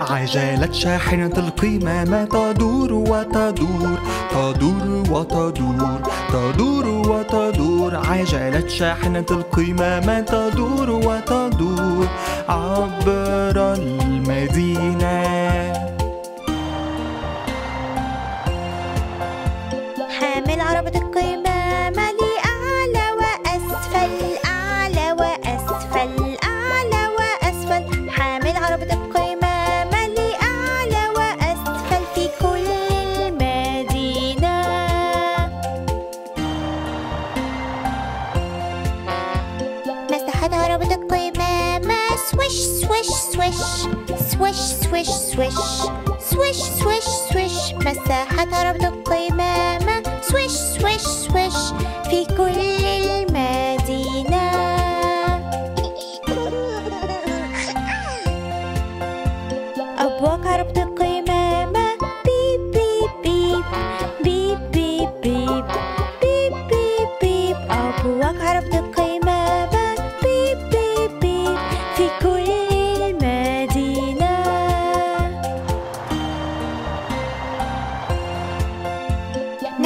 عجلة شاحنة القمامة تدور وتدور تدور وتدور تدور وتدور. عجلة شاحنة القمامة تدور وتدور. عبر المدينة swish.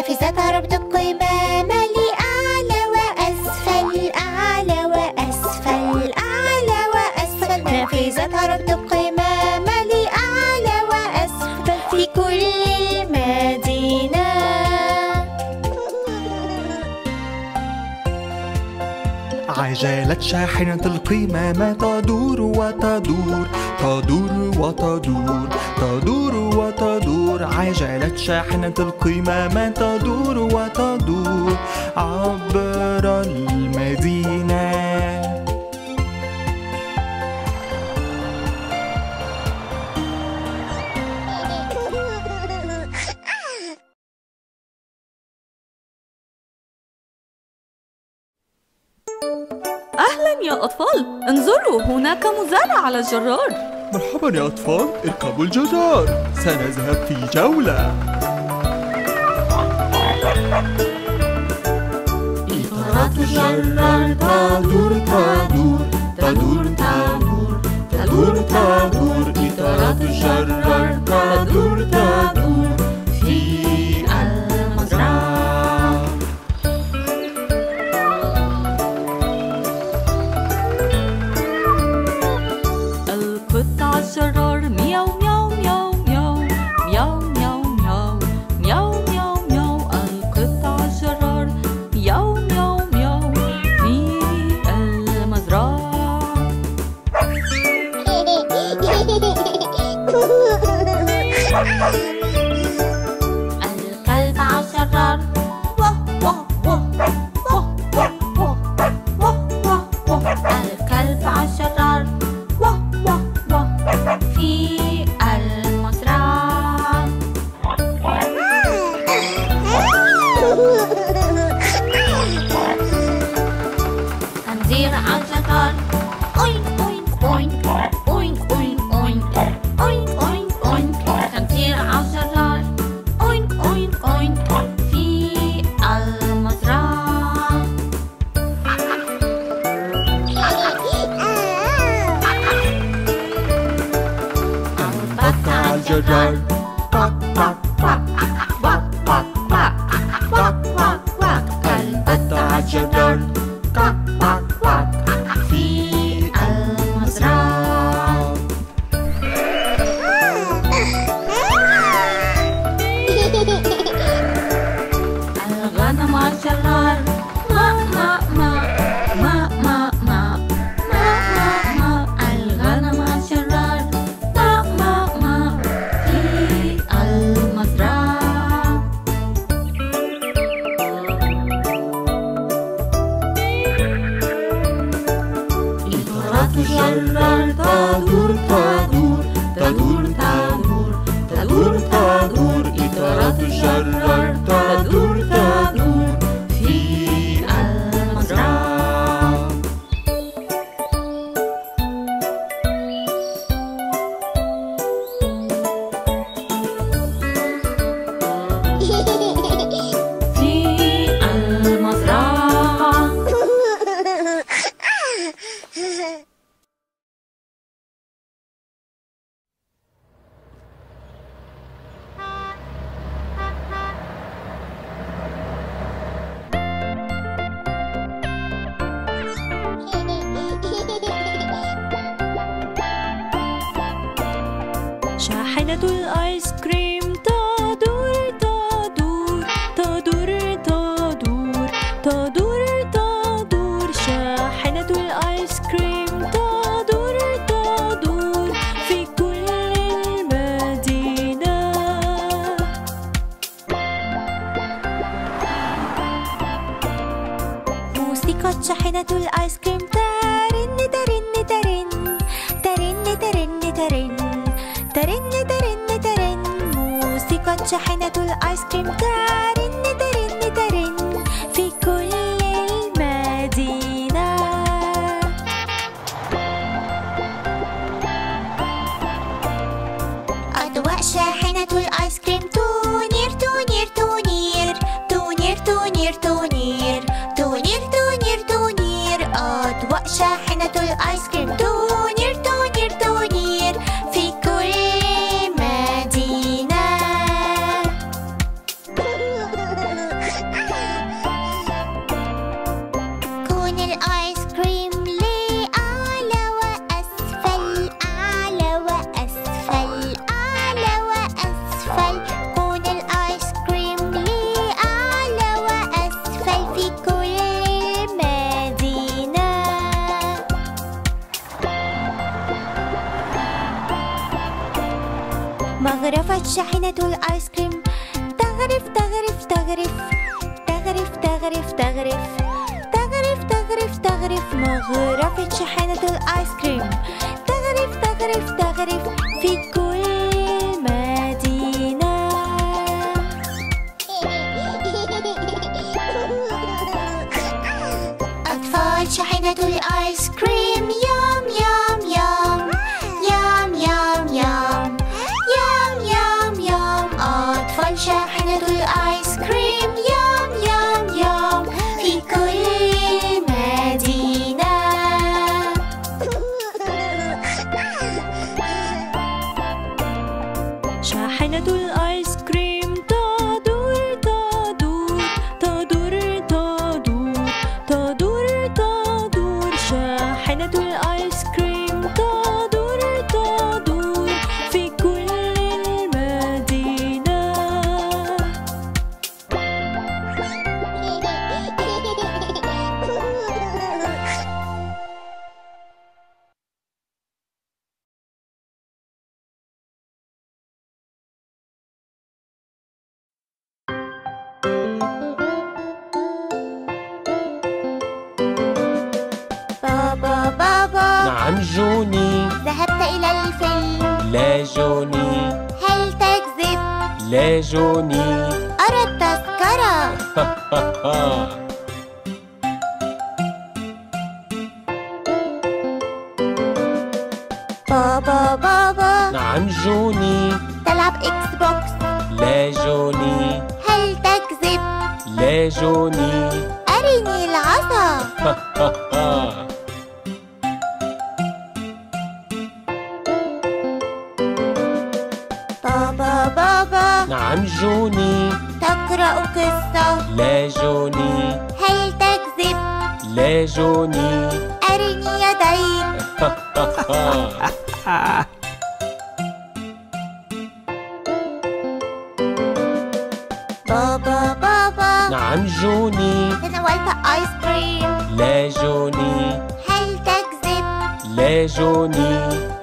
نفيسة تهرب دق تجالت شاحنة القمامة تدور وتدور تدور وتدور تدور وتدور. عجلة شاحنة القمامة تدور وتدور عبر المدينة. thank you يا أطفال. انظروا هناك مزارع على الجرار. مرحبا يا أطفال اركبوا الجرار سنذهب في جولة. إطارات الجرار تدور تدور تدور تدور Road. Vine tu ice cream. مغرفة شاحنة الآيس كريم. تغرف تغرف تغرف. تغرف تغرف تغرف. تغرف تغرف تغرف. مغرفة شاحنة الآيس كريم. تغرف تغرف تغرف. في كل جوني. ذهبت إلى الفيلم لا جوني. هل تكذب؟ لا جوني. أرى التذكرة. بابا بابا. نعم جوني. تلعب إكس بوكس لا جوني. هل تكذب؟ لا جوني. أرني العصا نعم جوني. تقرأ قصة. لا جوني. هل تكذب؟ لا جوني. أرني يديك بابا بابا. نعم جوني. تناولت آيس كريم. لا جوني. هل تكذب؟ لا جوني.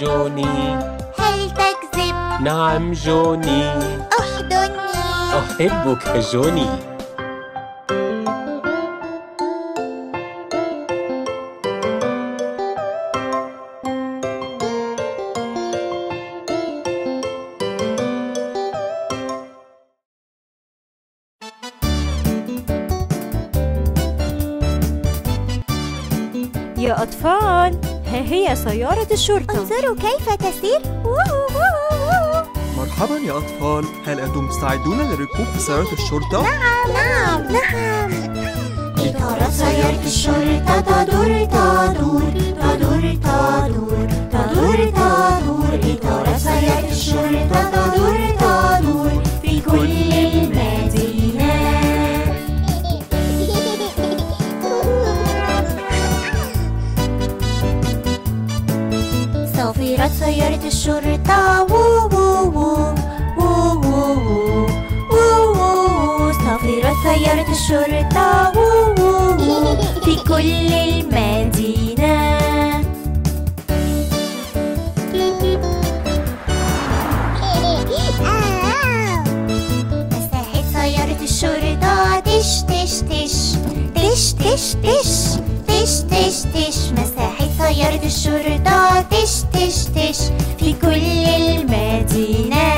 جوني هل تكذب؟ نعم جوني أحضني. أحبك جوني. يا أطفال ها هي سيارة الشرطة. انظروا كيف تسير. مرحبا يا أطفال. هل أنتم مستعدون للركوب في سيارة الشرطة؟ نعم نعم إطارات سيارة الشرطة تدور تدور تدور تدور تدور تدور. إطارات سيارة الشرطة تدور تدور. كل المدينة طيرت سيارة الشرطة. وو وو وو وو وو وو وو صفيرت سيارة الشرطة. وو وو وو. في كل المدينة. مساحة سيارة الشرطة. تش تش تش. تش تش تش. تش في كل المدينة.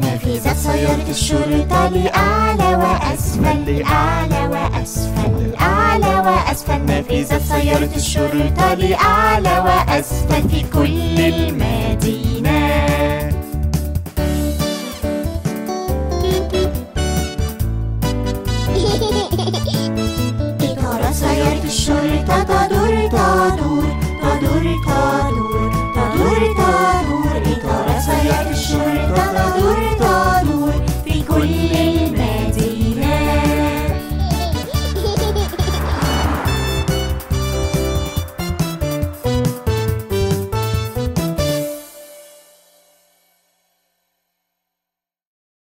نافذة سيارة الشرطة لأعلى وأسفل لأعلى وأسفل لأعلى وأسفل. نافذة سيارة الشرطة لأعلى وأسفل في كل المدينة.